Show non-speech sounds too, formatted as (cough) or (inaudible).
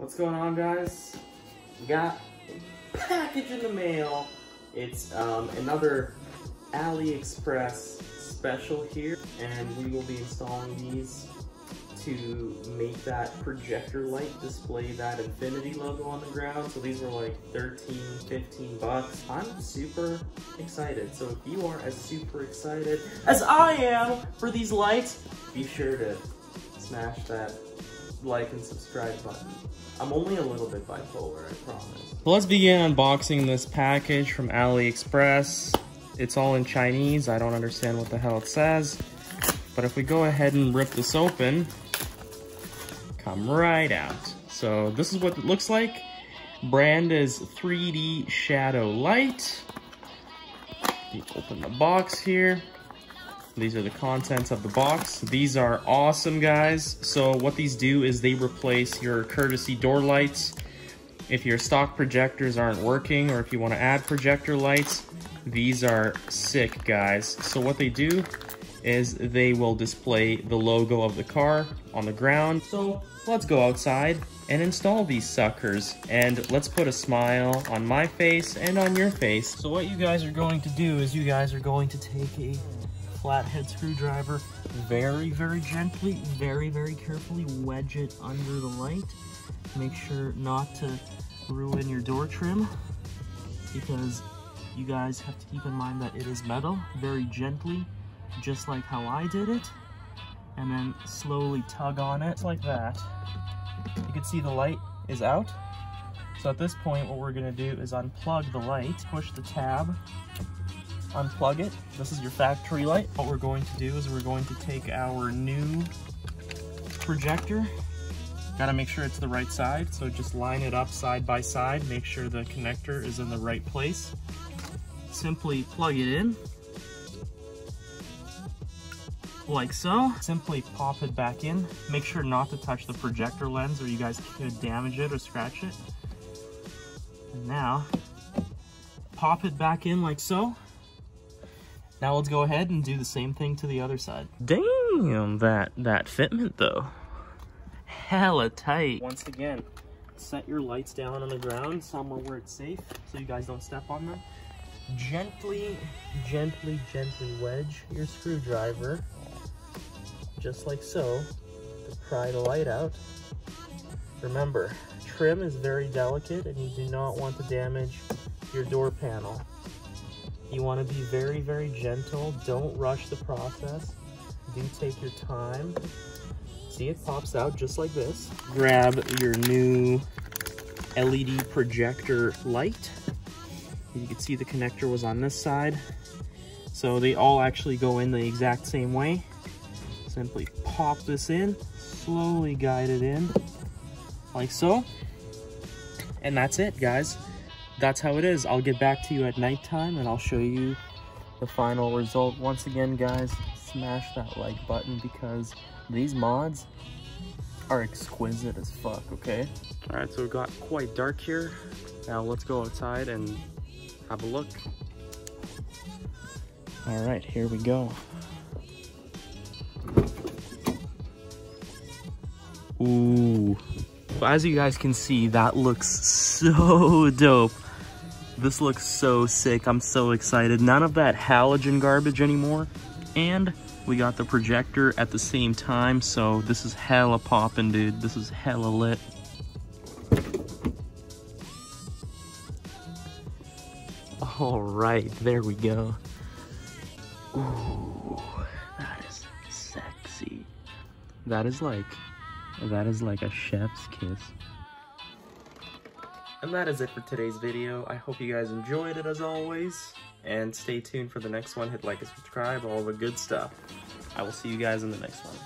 What's going on, guys? We got a package in the mail. It's um, another AliExpress special here, and we will be installing these to make that projector light display that Infiniti logo on the ground. So these were like 13, 15 bucks. I'm super excited. So if you are as super excited as I am for these lights, be sure to smash that like and subscribe button. I'm only a little bit bipolar, I promise. Let's begin unboxing this package from AliExpress. It's all in Chinese. I don't understand what the hell it says. But if we go ahead and rip this open, come right out. So this is what it looks like. Brand is 3D Shadow Light. Open the box here. These are the contents of the box. These are awesome, guys. So what these do is they replace your courtesy door lights. If your stock projectors aren't working or if you want to add projector lights, these are sick, guys. So what they do is they will display the logo of the car on the ground. So let's go outside and install these suckers and let's put a smile on my face and on your face. So what you guys are going to do is you guys are going to take a flathead screwdriver very, very gently, very, very carefully wedge it under the light. Make sure not to ruin your door trim because you guys have to keep in mind that it is metal. Very gently, just like how I did it. And then slowly tug on it like that. You can see the light is out. So at this point, what we're gonna do is unplug the light, push the tab, unplug it. This is your factory light. What we're going to do is we're going to take our new projector. Gotta make sure it's the right side, so just line it up side by side. Make sure the connector is in the right place. Simply plug it in. Like so. Simply pop it back in. Make sure not to touch the projector lens or you guys could damage it or scratch it. And now, pop it back in like so. Now let's go ahead and do the same thing to the other side. Damn, that, that fitment though. Hella tight. Once again, set your lights down on the ground somewhere where it's safe so you guys don't step on them. Gently, gently, gently wedge your screwdriver, just like so, to pry the light out. Remember, trim is very delicate and you do not want to damage your door panel. You want to be very, very gentle. Don't rush the process. Do take your time. See, it pops out just like this. Grab your new LED projector light. You can see the connector was on this side. So they all actually go in the exact same way. Simply pop this in, slowly guide it in, like so. And that's it, guys that's how it is. I'll get back to you at nighttime and I'll show you the final result. Once again, guys, smash that like button because these mods are exquisite as fuck, okay? All right, so it got quite dark here. Now let's go outside and have a look. All right, here we go. Ooh. As you guys can see, that looks (laughs) so dope. This looks so sick. I'm so excited. None of that halogen garbage anymore. And we got the projector at the same time. So this is hella popping, dude. This is hella lit. All right, there we go. Ooh, that is sexy. That is like, that is like a chef's kiss. And that is it for today's video. I hope you guys enjoyed it as always. And stay tuned for the next one. Hit like and subscribe, all the good stuff. I will see you guys in the next one.